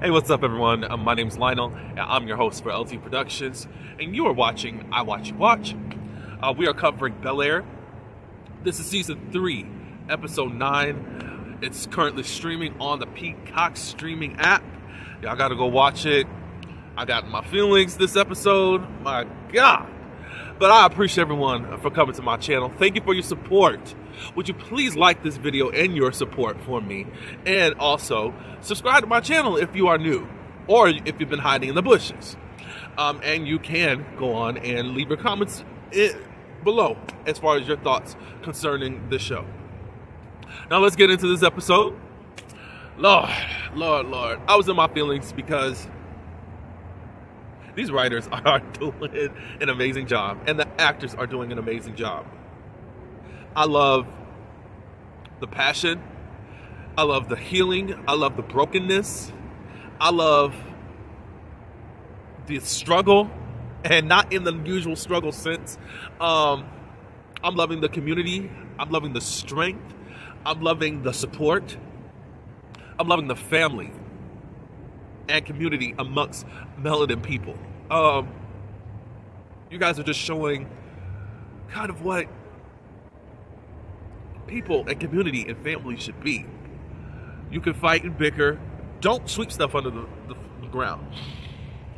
Hey, what's up, everyone? Um, my name's Lionel, and I'm your host for LT Productions, and you are watching I Watch You Watch. Uh, we are covering Bel Air. This is season three, episode nine. It's currently streaming on the Peacock streaming app. Y'all gotta go watch it. I got my feelings this episode. My God. But I appreciate everyone for coming to my channel. Thank you for your support. Would you please like this video and your support for me? And also, subscribe to my channel if you are new or if you've been hiding in the bushes. Um, and you can go on and leave your comments in, below as far as your thoughts concerning the show. Now let's get into this episode. Lord, Lord, Lord. I was in my feelings because these writers are doing an amazing job, and the actors are doing an amazing job. I love the passion. I love the healing. I love the brokenness. I love the struggle, and not in the usual struggle sense. Um, I'm loving the community. I'm loving the strength. I'm loving the support. I'm loving the family and community amongst Melanin people. Um, you guys are just showing kind of what people and community and family should be. You can fight and bicker. Don't sweep stuff under the, the, the ground.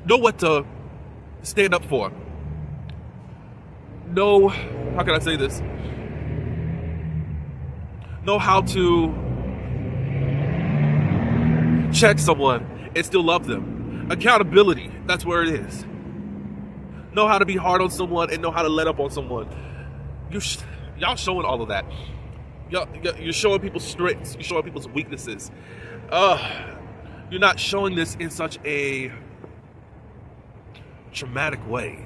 Know what to stand up for. Know, how can I say this? Know how to check someone and still love them. Accountability, that's where it is. Know how to be hard on someone and know how to let up on someone. You sh- y'all showing all of that. Y'all, you're showing people's strengths. You're showing people's weaknesses. Uh, you're not showing this in such a traumatic way.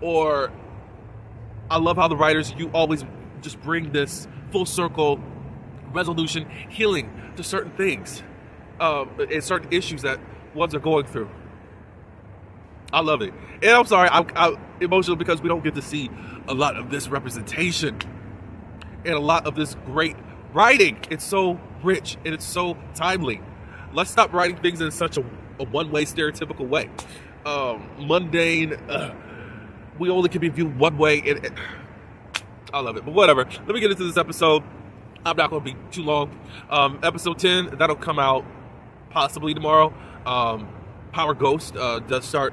Or, I love how the writers, you always just bring this full circle resolution, healing to certain things um, and certain issues that ones are going through. I love it. And I'm sorry, I'm, I'm, emotional because we don't get to see a lot of this representation and a lot of this great writing. It's so rich and it's so timely. Let's stop writing things in such a, a one way, stereotypical way. Um, mundane, uh, we only can be viewed one way. And, and I love it. But whatever. Let me get into this episode. I'm not going to be too long. Um, episode 10, that'll come out possibly tomorrow. Um, Power Ghost uh, does start,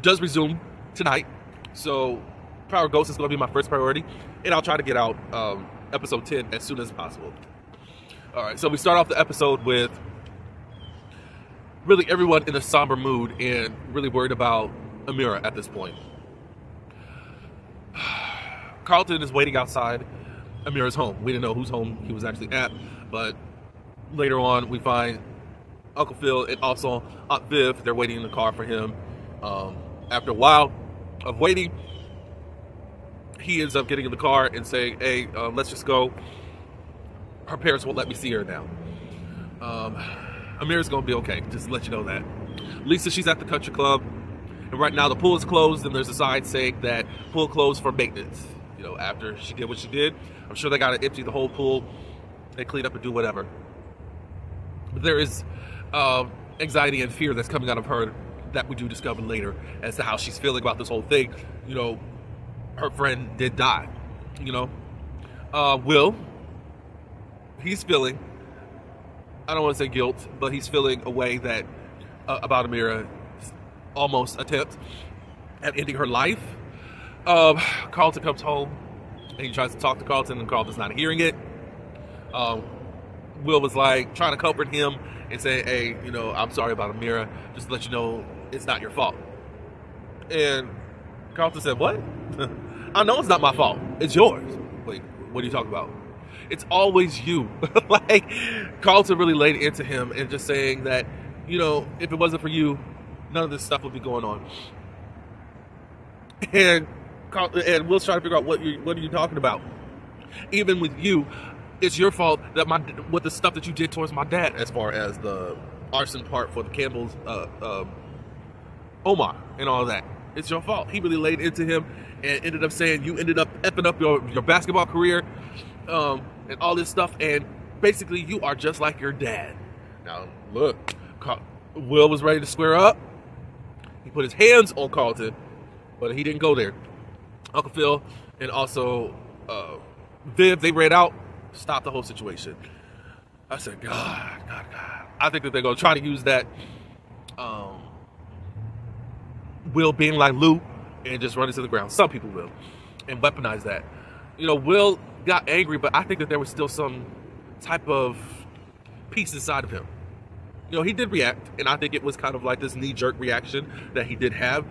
does resume tonight. So Power Ghost is going to be my first priority, and I'll try to get out um, episode 10 as soon as possible. All right, so we start off the episode with really everyone in a somber mood and really worried about Amira at this point. Carlton is waiting outside Amira's home. We didn't know whose home he was actually at, but later on we find Uncle Phil and also Aunt Viv. They're waiting in the car for him. Um, after a while of waiting, he ends up getting in the car and saying, "Hey, uh, let's just go." Her parents won't let me see her now. Um, Amira's gonna be okay. Just let you know that. Lisa, she's at the country club, and right now the pool is closed, and there's a sign saying that pool closed for maintenance. You know, after she did what she did, I'm sure they got to empty the whole pool and clean up and do whatever. But there is uh, anxiety and fear that's coming out of her that we do discover later as to how she's feeling about this whole thing. You know, her friend did die. You know, uh, Will, he's feeling. I don't want to say guilt, but he's feeling a way that uh, about Amira's almost attempt at ending her life. Um, Carlton comes home and he tries to talk to Carlton, and Carlton's not hearing it. Um, Will was like trying to comfort him and say, "Hey, you know, I'm sorry about Amira. Just to let you know, it's not your fault." And Carlton said, "What? I know it's not my fault. It's yours." Wait, what are you talking about? It's always you. like Carlton really laid into him and just saying that, you know, if it wasn't for you, none of this stuff would be going on. And and Will's trying to figure out what you what are you talking about. Even with you, it's your fault that my with the stuff that you did towards my dad, as far as the arson part for the Campbell's, uh, uh, Omar, and all that. It's your fault. He really laid into him and ended up saying you ended up effing up your your basketball career, um, and all this stuff. And basically, you are just like your dad. Now look, Will was ready to square up. He put his hands on Carlton, but he didn't go there. Uncle Phil and also uh, Viv, they ran out, stopped the whole situation. I said, God, God, God. I think that they're to try to use that um, Will being like Lou and just run it to the ground. Some people will and weaponize that. You know, Will got angry, but I think that there was still some type of peace inside of him. You know, he did react, and I think it was kind of like this knee jerk reaction that he did have.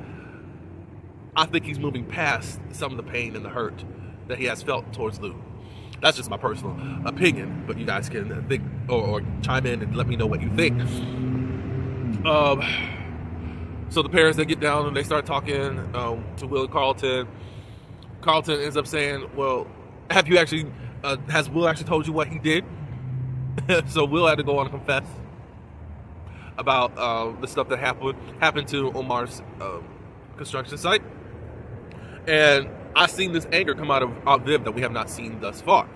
I think he's moving past some of the pain and the hurt that he has felt towards Lou. That's just my personal opinion, but you guys can think or, or chime in and let me know what you think. Um, so the parents they get down and they start talking um, to Will Carlton. Carlton ends up saying, "Well, have you actually? Uh, has Will actually told you what he did?" so Will had to go on and confess about uh, the stuff that happened happened to Omar's uh, construction site, and I've seen this anger come out of Aunt Viv that we have not seen thus far.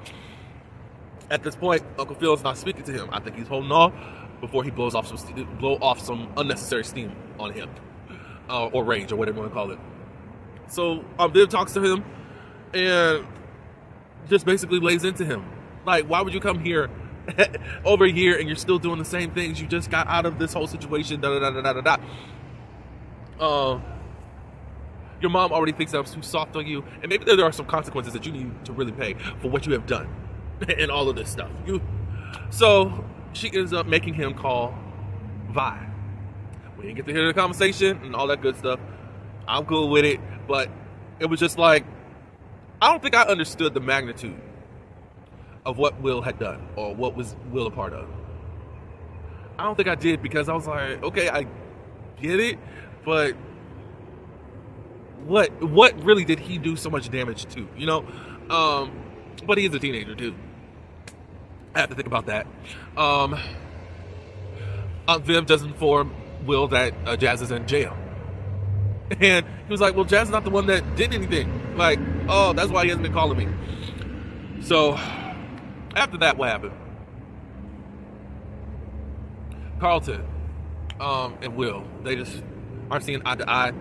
At this point, Uncle Phil is not speaking to him. I think he's holding off before he blows off some steam, blow off some unnecessary steam on him, uh, or rage, or whatever you want to call it. So Aunt Viv talks to him and just basically lays into him. Like, why would you come here over here and you're still doing the same things? You just got out of this whole situation. Da da da da da da. Uh, your mom already thinks I'm too soft on you, and maybe there are some consequences that you need to really pay for what you have done and all of this stuff. You, so she ends up making him call Vy. We didn't get to hear the conversation and all that good stuff. I'm cool with it, but it was just like I don't think I understood the magnitude of what Will had done or what was Will a part of. I don't think I did because I was like, okay, I get it, but what what really did he do so much damage to? You know, um, but he is a teenager too. I have to think about that. Um, Aunt Viv does inform Will that uh, Jazz is in jail, and he was like, "Well, Jazz is not the one that did anything. Like, oh, that's why he hasn't been calling me." So after that, what happened? Carlton um, and Will, they just aren't seeing eye to eye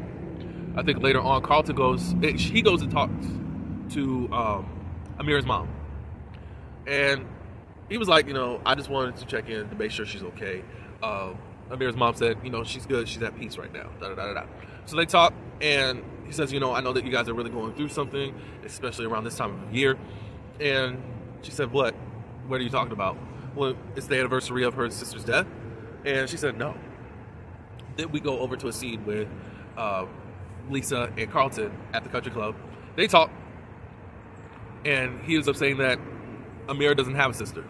I think later on, Carlton goes, he goes and talks to um, Amira's mom. And he was like, you know, I just wanted to check in to make sure she's okay. Uh, Amira's mom said, you know, she's good. She's at peace right now. Da, da, da, da. So they talk, and he says, you know, I know that you guys are really going through something, especially around this time of year. And she said, what? What are you talking about? Well, it's the anniversary of her sister's death. And she said, no. Then we go over to a scene with uh, Lisa and Carlton at the country club. They talk, and he was up saying that Amira doesn't have a sister.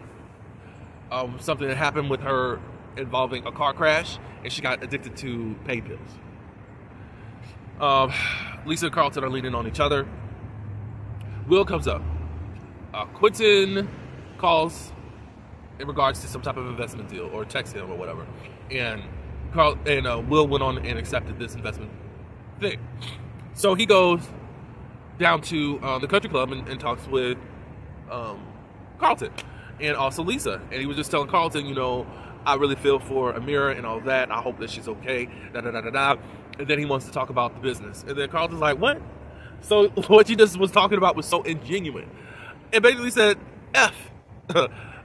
Um, something that happened with her involving a car crash, and she got addicted to pain pills. Um, Lisa and Carlton are leaning on each other. Will comes up. Uh, Quentin calls in regards to some type of investment deal or texts him or whatever, and Carl and uh, Will went on and accepted this investment thing. So he goes down to uh, the country club and, and talks with um, Carlton and also Lisa. And he was just telling Carlton, you know, I really feel for Amira and all that. I hope that she's okay. Da da da da da. And then he wants to talk about the business. And then Carlton's like, what? So what you just was talking about was so ingenuine. And basically said, F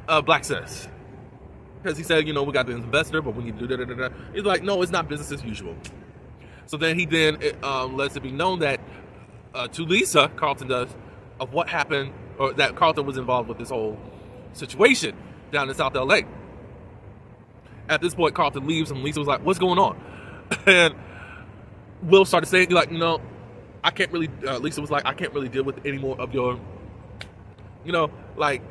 uh, Black Sis. Because he said, you know, we got the investor, but we need to do da da da da. He's like, no, it's not business as usual. So then he then um, lets it be known that uh, to Lisa, Carlton does, of what happened, or that Carlton was involved with this whole situation down in South LA. At this point, Carlton leaves, and Lisa was like, "What's going on?" and Will started saying, "Like, no, I can't really." Uh, Lisa was like, "I can't really deal with any more of your, you know, like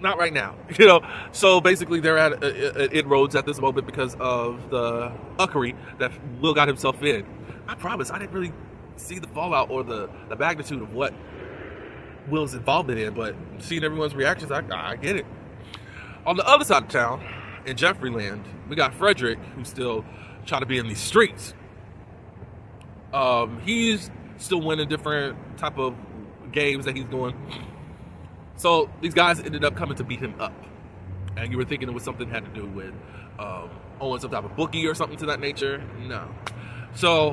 not right now, you know. So basically, they're at uh, uh, inroads at this moment because of the uckery that Will got himself in. I promise, I didn't really see the fallout or the, the magnitude of what Will's involvement in, but seeing everyone's reactions, I, I get it. On the other side of town, in Geoffrey Land, we got Frederick, who's still trying to be in these streets. Um, he's still winning different type of games that he's doing so these guys ended up coming to beat him up, and you were thinking it was something had to do with um, owing some type of bookie or something to that nature. No. So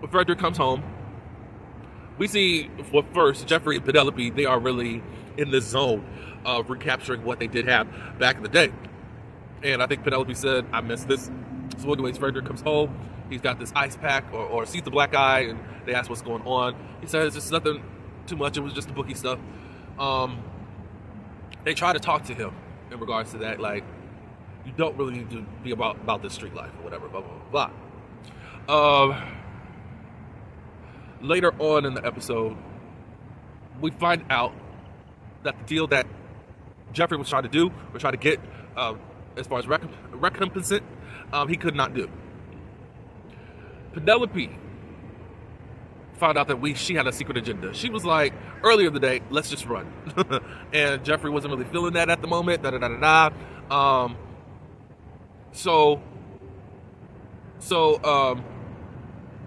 when Frederick comes home, we see well, first Geoffrey and Penelope. They are really in the zone of recapturing what they did have back in the day. And I think Penelope said, "I miss this." So anyways, Frederick comes home. He's got this ice pack or, or sees the black eye, and they ask what's going on. He says it's nothing too much. It was just the bookie stuff. Um, they try to talk to him in regards to that, like you don't really need to be about about this street life or whatever, blah blah blah. Um, later on in the episode, we find out that the deal that Geoffrey was trying to do, or trying to get, uh, as far as recomp- recompense, um, he could not do. Penelope found out that we she had a secret agenda. She was like, earlier in the day, let's just run. and Geoffrey wasn't really feeling that at the moment. Da da da da da. Um, so, so um,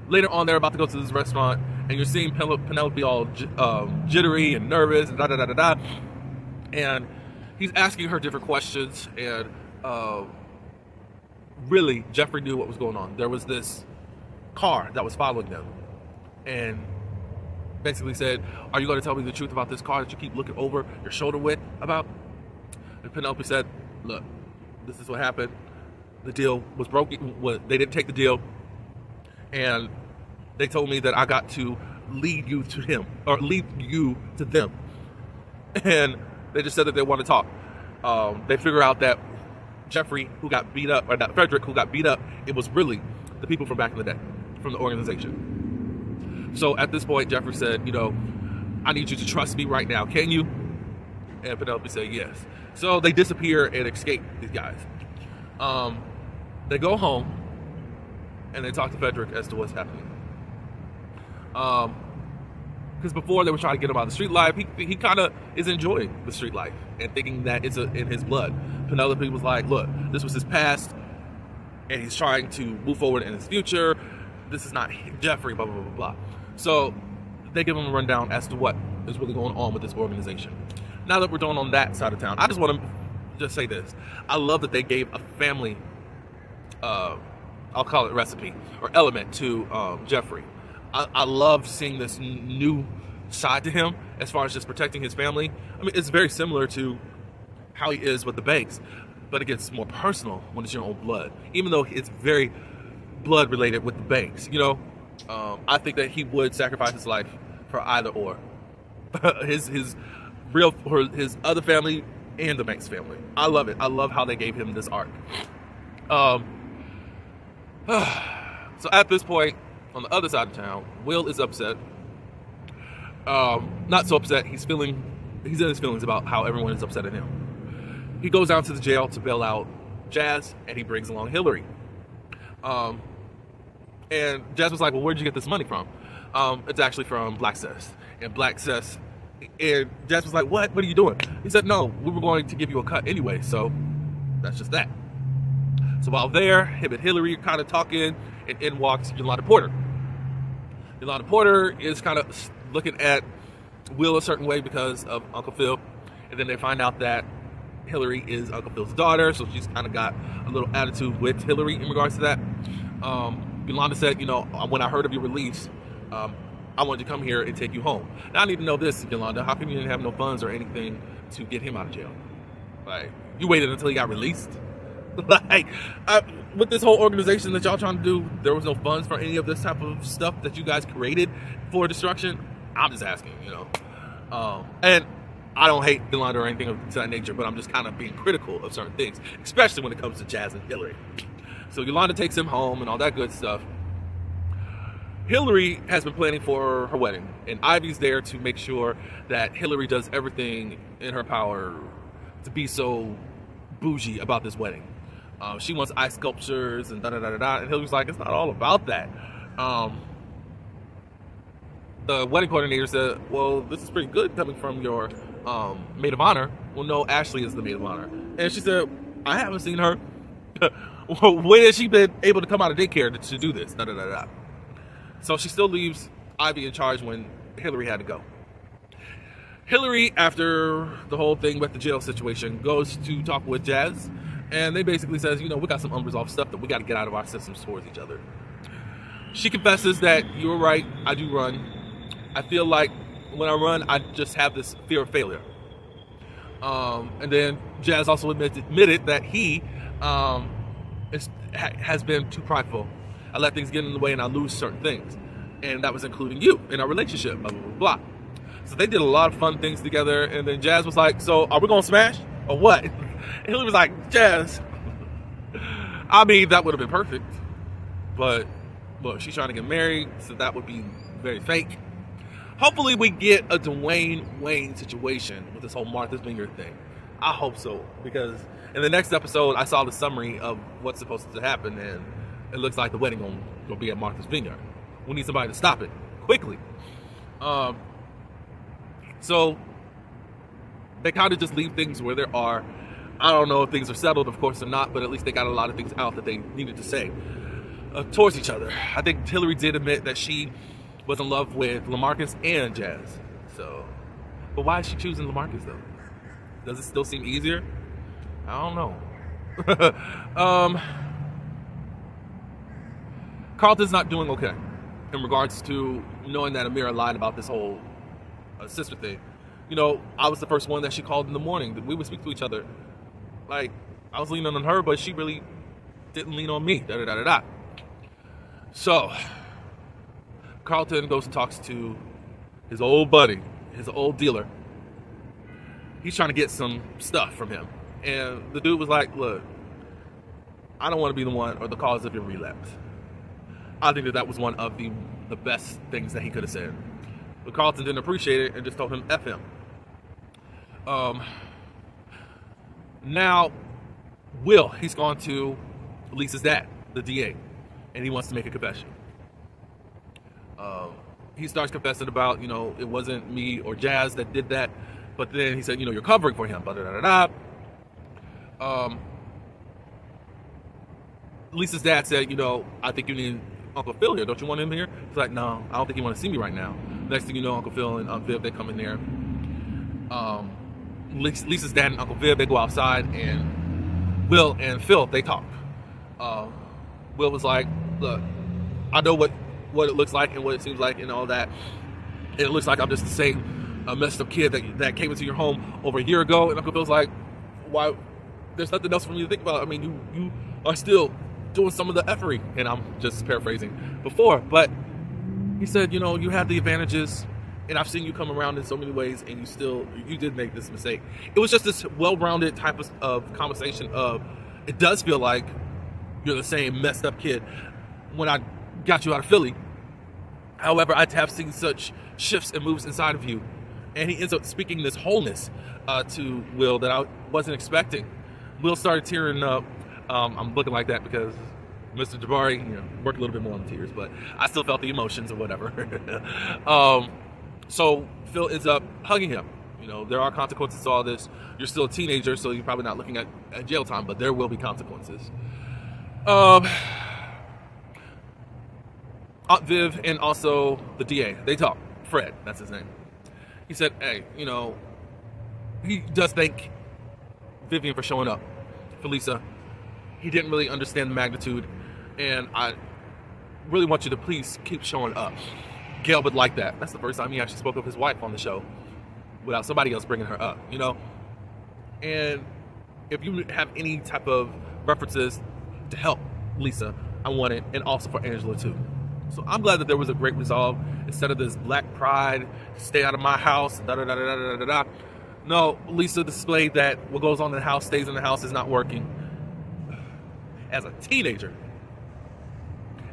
later on, they're about to go to this restaurant, and you're seeing Penelope all um, jittery and nervous, and da da da da da. And he's asking her different questions, and uh, really, Geoffrey knew what was going on. There was this car that was following them and basically said, Are you going to tell me the truth about this car that you keep looking over your shoulder with about? And Penelope said, Look, this is what happened. The deal was broken. They didn't take the deal. And they told me that I got to lead you to him or lead you to them. And they just said that they want to talk. Um, they figure out that Geoffrey, who got beat up, or not Frederick, who got beat up, it was really the people from back in the day, from the organization. So at this point, Geoffrey said, you know, I need you to trust me right now. Can you? And Penelope said, yes. So they disappear and escape these guys. Um, they go home and they talk to Frederick as to what's happening. Um, because before they were trying to get him out of the street life, he, he kind of is enjoying the street life and thinking that it's a, in his blood. Penelope was like, look, this was his past, and he's trying to move forward in his future. This is not Geoffrey, blah, blah, blah, blah. So they give them a rundown as to what is really going on with this organization. Now that we're done on that side of town, I just want to just say this. I love that they gave a family, uh, I'll call it recipe or element to um, Geoffrey. I, I love seeing this new side to him as far as just protecting his family. I mean, it's very similar to how he is with the banks, but it gets more personal when it's your own blood, even though it's very blood related with the banks. You know, um, I think that he would sacrifice his life for either or. his his real his other family and the Banks family. I love it. I love how they gave him this arc. Um, so at this point, on the other side of town, Will is upset. Um, not so upset. He's feeling he's in his feelings about how everyone is upset at him. He goes down to the jail to bail out Jazz, and he brings along Hilary. Um, and was like, well, where'd you get this money from? Um, it's actually from Black Cess. And Black Cess, and was like, what? What are you doing? He said, no, we were going to give you a cut anyway. So that's just that. So while there, him and Hilary kind of talking, and in walks Yolanda Porter. Yolanda Porter is kind of looking at Will a certain way because of Uncle Phil. And then they find out that Hilary is Uncle Phil's daughter, so she's kind of got a little attitude with Hilary in regards to that. Um, Yolanda said, you know, when I heard of your release, um, I wanted to come here and take you home. Now I need to know this, Yolanda. How come you didn't have no funds or anything to get him out of jail? Like, you waited until he got released? like, I, with this whole organization that y'all trying to do, there was no funds for any of this type of stuff that you guys created for destruction. I'm just asking, you know. Um, and I don't hate Yolanda or anything of that nature, but I'm just kind of being critical of certain things, especially when it comes to Jazz and Hilary. So Yolanda takes him home and all that good stuff. Hilary has been planning for her wedding, and Ivy's there to make sure that Hilary does everything in her power to be so bougie about this wedding. Um, she wants ice sculptures and da da da da da. And Hilary's like, it's not all about that. Um, the wedding coordinator said, well, this is pretty good coming from your um, maid of honor. Well, no, Ashley is the maid of honor. And she said, I haven't seen her. when has she been able to come out of daycare to, do this? Da, da, da, da. So she still leaves Ivy in charge when Hilary had to go. Hilary, after the whole thing with the jail situation, goes to talk with Jazz And they basically says, you know, we got some unresolved stuff that we got to get out of our systems towards each other. She confesses that you were right. I do run. I feel like when I run, I just have this fear of failure. Um, and then Jazz also admitted, admitted that he um, has been too prideful. I let things get in the way and I lose certain things. And that was including you in our relationship, blah, blah, blah, blah. So they did a lot of fun things together. And then Jazz was like, So are we going to smash or what? And he was like, Jazz. I mean, that would have been perfect. But look, she's trying to get married, so that would be very fake. Hopefully, we get a Dwayne Wayne situation with this whole Martha's Vineyard thing. I hope so because in the next episode, I saw the summary of what's supposed to happen, and it looks like the wedding gonna, be at Martha's Vineyard. We need somebody to stop it quickly. Um, so they kind of just leave things where there are. I don't know if things are settled, of course, or not, but at least they got a lot of things out that they needed to say uh, towards each other. I think Hilary did admit that she was in love with Lamarcus and Jazz. So, but why is she choosing Lamarcus though? Does it still seem easier? I don't know. um, Carlton's not doing okay in regards to knowing that Amira lied about this whole uh, sister thing. You know, I was the first one that she called in the morning. That we would speak to each other. Like, I was leaning on her, but she really didn't lean on me. Da da da da da. So, Carlton goes and talks to his old buddy, his old dealer. He's trying to get some stuff from him. And the dude was like, Look, I don't want to be the one or the cause of your relapse. I think that that was one of the, the best things that he could have said. But Carlton didn't appreciate it and just told him F him. Um, now, Will, he's gone to Lisa's dad, the DA, and he wants to make a confession. Um, he starts confessing about, you know, it wasn't me or Jazz that did that, but then he said, you know, you're covering for him, da da da da. Um, Lisa's dad said, you know, I think you need Uncle Phil here. Don't you want him here? He's like, no, I don't think he want to see me right now. Next thing you know, Uncle Phil and Aunt Viv, they come in there. Um, Lisa's dad and Uncle Viv, they go outside, and Will and Phil, they talk. Uh, Will was like, look, I know what, what it looks like and what it seems like and all that. And it looks like I'm just the same uh, messed up kid that, that came into your home over a year ago. And Uncle Phil's like, why? There's nothing else for me to think about. I mean, you, you are still doing some of the effery. And I'm just paraphrasing before. But he said, you know, you have the advantages and I've seen you come around in so many ways, and you still you did make this mistake. It was just this well-rounded type of, of conversation. Of it does feel like you're the same messed up kid when I got you out of Philly. However, I have seen such shifts and moves inside of you, and he ends up speaking this wholeness uh, to Will that I wasn't expecting. Will started tearing up. Um, I'm looking like that because Mr. Jabari, you know, worked a little bit more on the tears, but I still felt the emotions or whatever. um, so Phil ends up hugging him. You know, there are consequences to all this. You're still a teenager, so you're probably not looking at, at jail time, but there will be consequences. Um, Aunt Viv and also the DA, they talk. Fred, that's his name. He said, hey, you know, he does thank Vivian for showing up for Lisa. He didn't really understand the magnitude, and I really want you to please keep showing up. Gail would like that. That's the first time he actually spoke of his wife on the show without somebody else bringing her up, you know? And if you have any type of references to help Lisa, I want it, and also for Angela too. So I'm glad that there was a great resolve instead of this black pride, stay out of my house, da da da da da da da. No, Lisa displayed that what goes on in the house stays in the house is not working. As a teenager,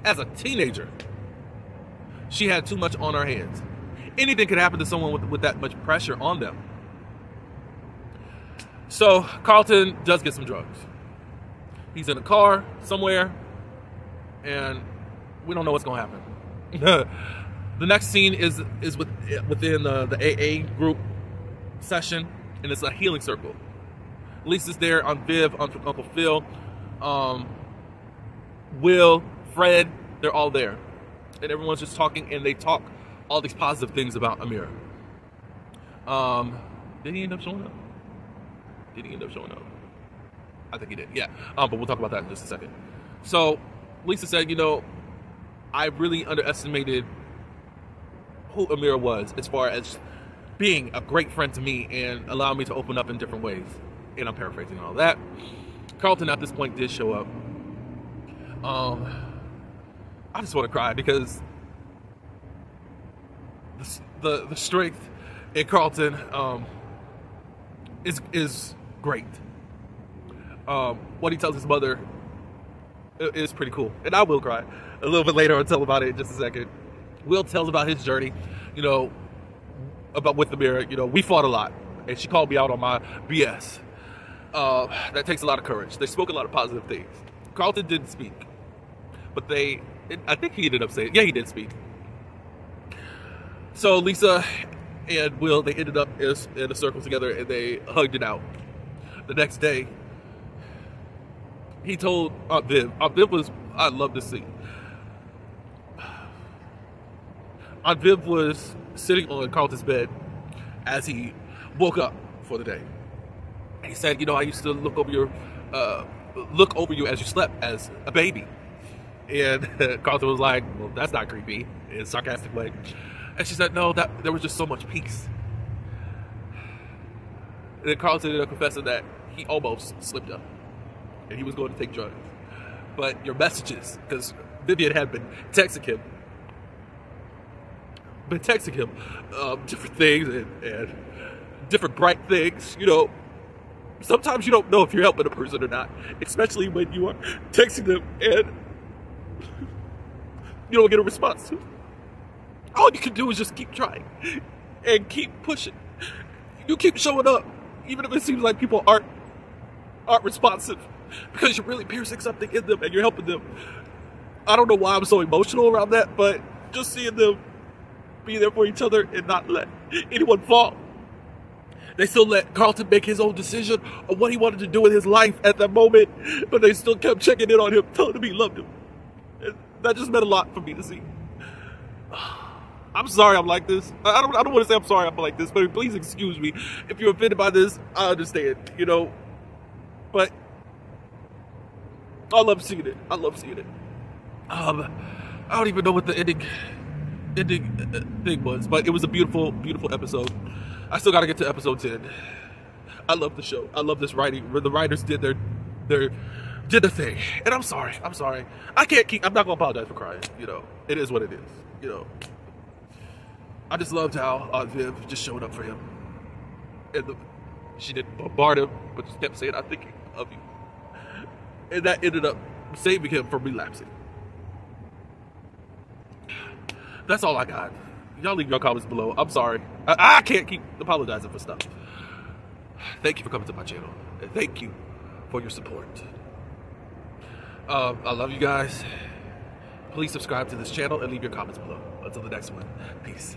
as a teenager, she had too much on her hands. Anything could happen to someone with, with that much pressure on them. So Carlton does get some drugs. He's in a car somewhere, and we don't know what's going to happen. the next scene is is with, within uh, the, the AA group session, and it's a healing circle. Lisa's there on Viv, on Uncle Phil, um, Will, Fred, they're all there and everyone's just talking, and they talk all these positive things about Amir. Um, did he end up showing up? Did he end up showing up? I think he did. Yeah. Um, but we'll talk about that in just a second. So Lisa said, you know, I really underestimated who Amira was as far as being a great friend to me and allowing me to open up in different ways. And I'm paraphrasing all that. Carlton at this point did show up. Um, I just want to cry because the the, the strength in Carlton um, is is great. Um, what he tells his mother is pretty cool, and I will cry a little bit later. I'll tell about it in just a second. Will tells about his journey, you know, about with the mirror. You know, we fought a lot, and she called me out on my BS. Uh, that takes a lot of courage. They spoke a lot of positive things. Carlton didn't speak, but they, I think he ended up saying, yeah, he did speak. So Lisa and Will, they ended up in a circle together and they hugged it out. The next day, he told Aunt Viv, Aunt Viv was, I love to see. Aunt Viv was sitting on Carlton's bed as he woke up for the day. He said, "You know, I used to look over your, uh, look over you as you slept as a baby." And Carlton was like, "Well, that's not creepy," in sarcastic way. And she said, "No, that there was just so much peace." And then Carlton ended up confessing that he almost slipped up, and he was going to take drugs. But your messages, because Vivian had been texting him been texting him um, different things and, and different bright things. You know, sometimes you don't know if you're helping a person or not, especially when you are texting them and you don't get a response. All you can do is just keep trying and keep pushing. You keep showing up, even if it seems like people aren't aren't responsive, because you're really piercing something in them and you're helping them. I don't know why I'm so emotional around that, but just seeing them be there for each other and not let anyone fall. They still let Carlton make his own decision on what he wanted to do with his life at that moment, but they still kept checking in on him, telling him he loved him. And that just meant a lot for me to see. I'm sorry I'm like this. I don't, I don't want to say I'm sorry I'm like this, but please excuse me. If you're offended by this, I understand, you know. But I love seeing it. I love seeing it. Um, I don't even know what the ending ending thing was, but it was a beautiful, beautiful episode. I still got to get to episode ten. I love the show. I love this writing. The writers did their their did the thing, and I'm sorry. I'm sorry. I can't keep. I'm not gonna apologize for crying. You know, it is what it is. You know, I just loved how uh, Viv just showed up for him, and the, she didn't bombard him, but just kept saying, "I'm thinking of you," and that ended up saving him from relapsing. That's all I got. Y'all leave your comments below. I'm sorry. I, I can't keep apologizing for stuff. Thank you for coming to my channel. And thank you for your support. Um, I love you guys. Please subscribe to this channel and leave your comments below. Until the next one, peace.